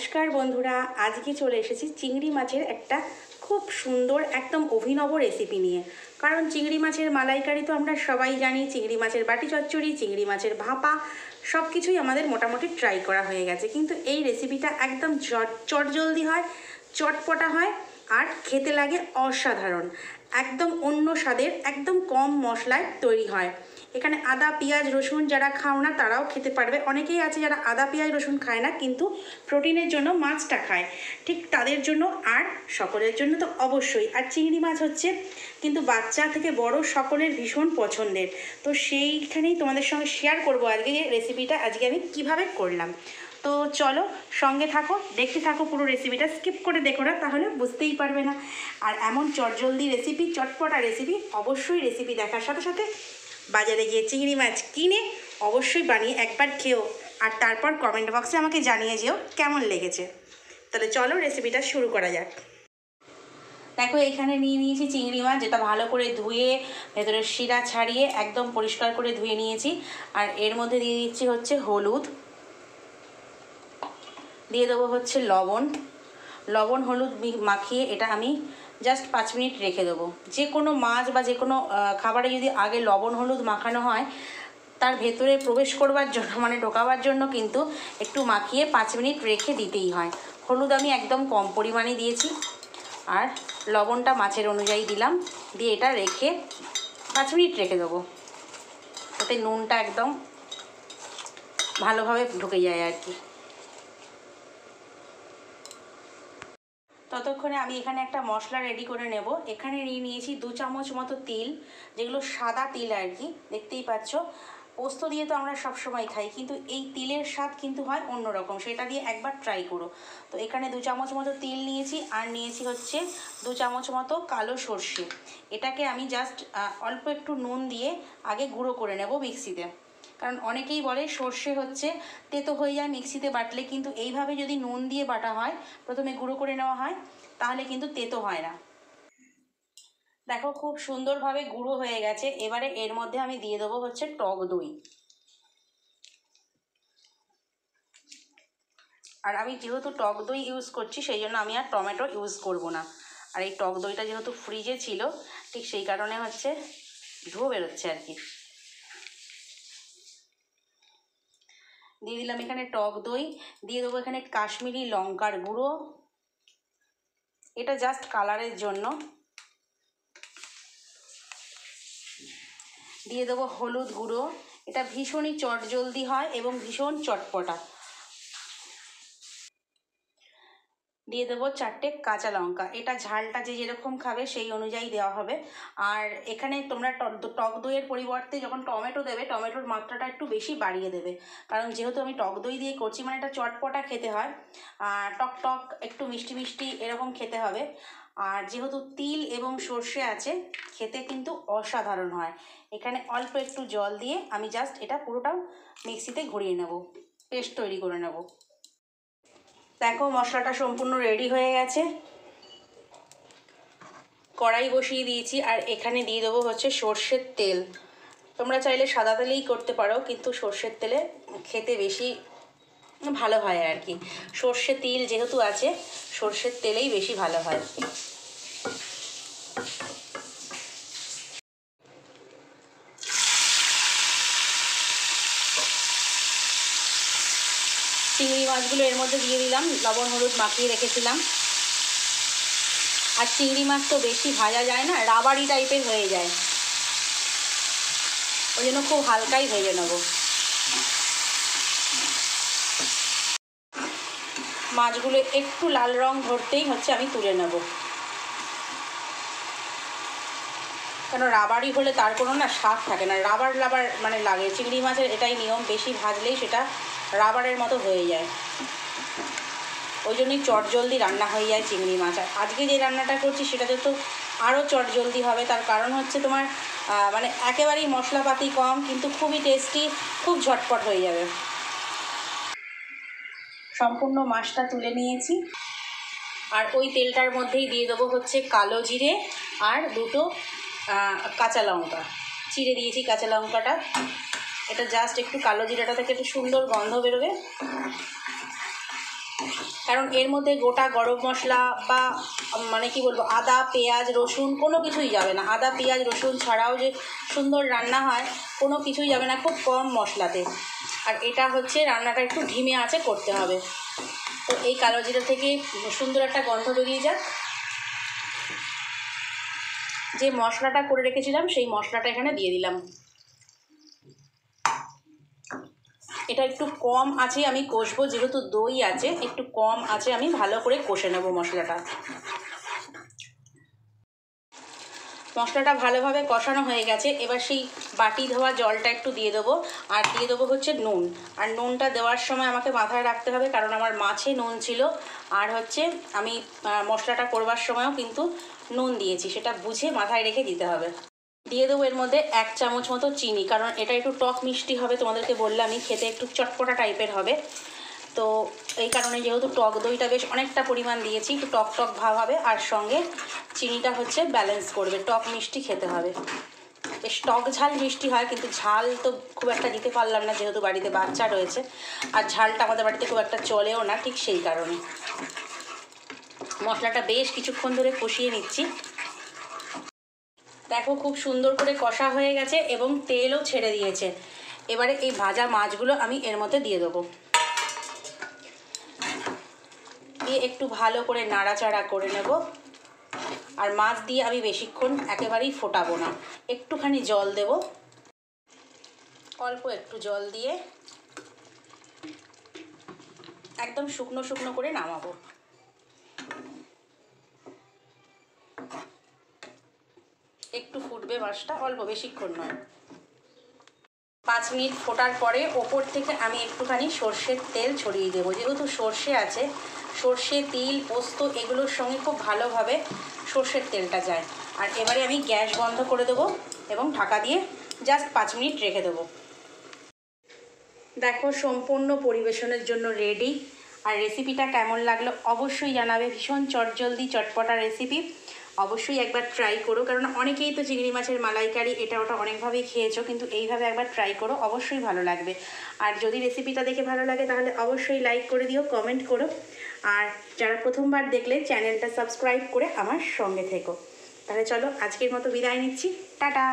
নমস্কার বন্ধুরা আজকে চলে এসেছি চিংড়ি মাছের একটা খুব সুন্দর, একদম অভিনব রেসিপি নিয়ে। কারণ চিংড়ি মাছের মালাইকারি তো আমরা সবাই জানি, চিংড়ি মাছের বাটি চচ্চড়ি, চিংড়ি মাছের ভাপা সব কিছুই আমাদের মোটামুটি ট্রাই করা হয়ে গেছে। কিন্তু এই রেসিপিটা একদম চট চটজলদি হয়, চটপটা হয় আর খেতে লাগে অসাধারণ। একদম অন্য স্বাদের, একদম কম মশলায় তৈরি হয়। এখানে আদা, পেঁয়াজ, রসুন যারা খাও না তারাও খেতে পারবে। অনেকেই আছে যারা আদা, পেঁয়াজ, রসুন খায় না, কিন্তু প্রোটিনের জন্য মাছটা খায়। ঠিক তাদের জন্য আর সকলের জন্য তো অবশ্যই। আর চিংড়ি মাছ হচ্ছে কিন্তু বাচ্চা থেকে বড় সকলের ভীষণ পছন্দের। তো সেইখানেই তোমাদের সঙ্গে শেয়ার করব আজকে যে রেসিপিটা আজকে আমি কীভাবে করলাম। তো চলো সঙ্গে থাকো, দেখতে থাকো পুরো রেসিপিটা স্কিপ করে দেখো না, তাহলে বুঝতেই পারবে না। আর এমন চটজলদি রেসিপি চটপটা রেসিপি অবশ্যই রেসিপি দেখার সাথে সাথে বাজারে গিয়ে চিংড়ি মাছ কিনে অবশ্যই বানিয়ে একবার খেও আর তারপর কমেন্ট বক্সে আমাকে জানিয়ে যেও কেমন লেগেছে। তাহলে চলো রেসিপিটা শুরু করা যাক। দেখো, এখানে নিয়ে নিয়েছি চিংড়ি মাছ, যেটা ভালো করে ধুয়ে ভেতরের শিরা ছাড়িয়ে একদম পরিষ্কার করে ধুয়ে নিয়েছি। আর এর মধ্যে দিয়ে দিচ্ছি হচ্ছে হলুদ। দিয়ে দেবো হচ্ছে লবণ। লবণ, হলুদ মাখিয়ে এটা আমি জাস্ট পাঁচ মিনিট রেখে দেবো। যে কোনো মাছ বা যে কোনো খাবারে যদি আগে লবণ, হলুদ মাখানো হয়, তার ভেতরে প্রবেশ করবার জন্য মানে ঢোকাবার জন্য কিন্তু একটু মাখিয়ে পাঁচ মিনিট রেখে দিতেই হয়। হলুদ আমি একদম কম পরিমাণে দিয়েছি, আর লবণটা মাছের অনুযায়ী দিলাম, দিয়ে এটা রেখে পাঁচ মিনিট রেখে দেবো। ওতে নুনটা একদম ভালোভাবে ঢুকে যায় আর কি। ততক্ষণে আমি এখানে একটা মশলা রেডি করে নেব। এখানে নিয়ে নিয়েছি দু চামচ মতো তিল, যেগুলো সাদা তিল আর কি, দেখতেই পাচ্ছ। পোস্ত দিয়ে তো আমরা সবসময় খাই, কিন্তু এই তিলের স্বাদ কিন্তু হয় অন্যরকম, সেটা দিয়ে একবার ট্রাই করো। তো এখানে দু চামচ মতো তিল নিয়েছি, আর নিয়েছি হচ্ছে দু চামচ মতো কালো সর্ষে। এটাকে আমি জাস্ট অল্প একটু নুন দিয়ে আগে গুঁড়ো করে নেব মিক্সিতে। কারণ অনেকেই বলে সর্ষে হচ্ছে তেতো হয়ে যায় মিক্সিতে বাটলে, কিন্তু এইভাবে যদি নুন দিয়ে বাটা হয়, প্রথমে গুঁড়ো করে নেওয়া হয়, তাহলে কিন্তু তেতো হয় না। দেখো খুব সুন্দরভাবে গুঁড়ো হয়ে গেছে। এবারে এর মধ্যে আমি দিয়ে দেবো হচ্ছে টক দই। আর আমি যেহেতু টক দই ইউজ করছি, সেই জন্য আমি আর টমেটো ইউজ করব না। আর এই টক দইটা যেহেতু ফ্রিজে ছিল, ঠিক সেই কারণে হচ্ছে ধুয়ো বেরোচ্ছে আর কি। দিয়ে দিলাম এখানে টক দই, দিয়ে দেবো এখানে কাশ্মীরি লঙ্কার গুঁড়ো। এটা জাস্ট কালারের জন্য। দিয়ে দেবো হলুদ গুঁড়ো। এটা ভীষণই চটজলদি হয় এবং ভীষণ চটপটা। দিয়ে দেবো চারটে কাঁচা লঙ্কা। এটা ঝালটা যে যেরকম খাবে সেই অনুযায়ী দেওয়া হবে। আর এখানে তোমরা টক দইয়ের পরিবর্তে যখন টমেটো দেবে, টমেটোর মাত্রাটা একটু বেশি বাড়িয়ে দেবে। কারণ যেহেতু আমি টক দই দিয়ে করছি মানে এটা চটপটা খেতে হয়। আর টক টক, একটু মিষ্টি মিষ্টি এরকম খেতে হবে। আর যেহেতু তিল এবং সর্ষে আছে, খেতে কিন্তু অসাধারণ হয়। এখানে অল্প একটু জল দিয়ে আমি জাস্ট এটা পুরোটাও মিক্সিতে ঘুরিয়ে নেব, পেস্ট তৈরি করে নেব। দেখো, মশলাটা সম্পূর্ণ রেডি হয়ে গেছে। কড়াই বসিয়ে দিয়েছি, আর এখানে দিয়ে দেবো হচ্ছে সর্ষের তেল। তোমরা চাইলে সাদা তেলেই করতে পারো, কিন্তু সর্ষের তেলে খেতে বেশি ভালো হয় আর কি। সর্ষে তিল যেহেতু আছে, সর্ষের তেলেই বেশি ভালো হয়। চিংড়ি মাছগুলো এর মধ্যে দিয়ে দিলাম, লবণ, হলুদ মাখিয়ে রেখেছিলাম। আর চিংড়ি মাছ তো বেশি ভাজা যায় না রাবারি টাইপের হয়ে যায়। ওই জন্য খুব হালকাই ভেজে নেব। মাছগুলো একটু লাল রং ধরতেই হচ্ছে, আমি তুলে নেব। কেন রাবারই হলে তার কোনো না স্বাদ থাকে না। রাবার রাবার মানে লাগে। চিংড়ি মাছের এটাই নিয়ম, বেশি ভাজলেই সেটা রাবারের মতো হয়ে যায়। ওই জন্যই চট জলদি রান্না হয়ে যায় চিংড়ি মাছ। আর আজকে যে রান্নাটা করছি সেটাতে তো আরও চটজলদি হবে। তার কারণ হচ্ছে তোমার মানে একেবারেই মশলাপাতি কম, কিন্তু খুবই টেস্টি খুব ঝটপট হয়ে যাবে। সম্পূর্ণ মাছটা তুলে নিয়েছি। আর ওই তেলটার মধ্যেই দিয়ে দেবো হচ্ছে কালো জিরে আর দুটো কাঁচা লঙ্কা। চিড়ে দিয়েছি কাঁচা লঙ্কাটা। এটা জাস্ট একটু কালো জিরাটা থেকে একটু সুন্দর গন্ধ বেরোবে। কারণ এর মধ্যে গোটা গরম মশলা বা মানে কি বলব, আদা, পেঁয়াজ, রসুন কোনো কিছুই যাবে না। আদা, পেঁয়াজ, রসুন ছাড়াও যে সুন্দর রান্না হয়, কোনো কিছুই যাবে না খুব কম মশলাতে। আর এটা হচ্ছে রান্নাটা একটু ধিমে আছে, করতে হবে। তো এই কালো জিরা থেকে সুন্দর একটা গন্ধ বেরিয়ে যাক। যে মশলাটা করে রেখেছিলাম, সেই মশলাটা এখানে দিয়ে দিলাম। এটা একটু কম আছে, আমি কষবো, যেহেতু দই আছে, একটু কম আছে, আমি ভালো করে কষে নেব মশলাটা। মশলাটা ভালোভাবে কষানো হয়ে গেছে। এবার সেই বাটি ধোয়া জলটা একটু দিয়ে দেবো। আর দিয়ে দেবো হচ্ছে নুন। আর নুনটা দেওয়ার সময় আমাকে মাথায় রাখতে হবে, কারণ আমার মাছে নুন ছিল। আর হচ্ছে আমি মশলাটা করবার সময়ও কিন্তু নুন দিয়েছি, সেটা বুঝে মাথায় রেখে দিতে হবে। দিয়ে দেবো এর মধ্যে এক চামচ মতো চিনি, কারণ এটা একটু টক মিষ্টি হবে তোমাদেরকে বললামই, খেতে একটু চটপটা টাইপের হবে। তো এই কারণে যেহেতু টক দইটা বেশ অনেকটা পরিমাণ দিয়েছি, একটু টক টক ভাব হবে, আর সঙ্গে চিনিটা হচ্ছে ব্যালেন্স করবে, টক মিষ্টি খেতে হবে। বেশ টক ঝাল মিষ্টি হয়, কিন্তু ঝাল তো খুব একটা দিতে পারলাম না, যেহেতু বাড়িতে বাচ্চা রয়েছে, আর ঝালটা আমাদের বাড়িতে খুব একটা চলেও না, ঠিক সেই কারণে। মশলাটা বেশ কিছুক্ষণ ধরে কষিয়ে নিচ্ছি। দেখো খুব সুন্দর করে কষা হয়ে গেছে এবং তেলও ছেড়ে দিয়েছে। এবারে এই ভাজা মাছগুলো আমি এর মধ্যে দিয়ে দেবো দিয়ে একটু ভালো করে নাড়াচাড়া করে নেব। আর মাছ দিয়ে আমি বেশিক্ষণ একেবারেই ফোটাবো না। একটুখানি জল দেব। অল্প একটু জল দিয়ে একদম শুকনো শুকনো করে নামাবো। একটু ফুটবে মাছটা, অল্প, বেশিক্ষণ নয়। পাঁচ মিনিট ফোটার পরে ওপর থেকে আমি একটুখানি সর্ষের তেল ছড়িয়ে দেবো। যেহেতু সর্ষে আছে, সর্ষে, তিল, পোস্ত এগুলোর সঙ্গে খুব ভালোভাবে সর্ষের তেলটা যায়। আর এবারে আমি গ্যাস বন্ধ করে দেবো এবং ঢাকা দিয়ে জাস্ট পাঁচ মিনিট রেখে দেবো। দেখো, সম্পূর্ণ পরিবেশনের জন্য রেডি আর রেসিপিটা কেমন লাগল অবশ্যই জানাবে। ভীষণ চটজলদি, চটপটা রেসিপি অবশ্যই একবার ট্রাই করো। কারণ অনেকেই তো চিংড়ি মাছের মালাইকারি, এটা ওটা অনেকভাবেই খেয়েছো, কিন্তু এইভাবে একবার ট্রাই করো, অবশ্যই ভালো লাগবে। আর যদি রেসিপিটা দেখে ভালো লাগে, তাহলে অবশ্যই লাইক করে দিও কমেন্ট করো। আর যারা প্রথমবার দেখলে চ্যানেলটা সাবস্ক্রাইব করে আমার সঙ্গে থেকো। তাহলে চলো, আজকের মতো বিদায় নিচ্ছি। টাটা!